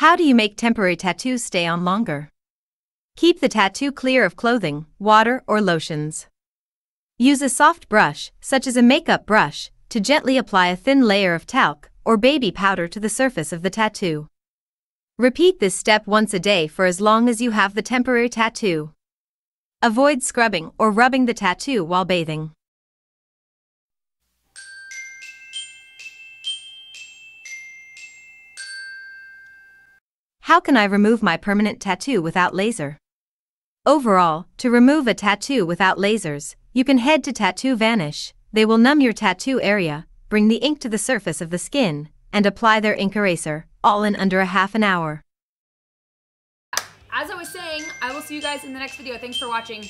How do you make temporary tattoos stay on longer? Keep the tattoo clear of clothing, water, or lotions. Use a soft brush, such as a makeup brush, to gently apply a thin layer of talc or baby powder to the surface of the tattoo. Repeat this step once a day for as long as you have the temporary tattoo. Avoid scrubbing or rubbing the tattoo while bathing. How can I remove my permanent tattoo without laser? Overall, to remove a tattoo without lasers, you can head to Tattoo Vanish. They will numb your tattoo area, bring the ink to the surface of the skin, and apply their ink eraser, all in under a half an hour. As I was saying, I will see you guys in the next video. Thanks for watching.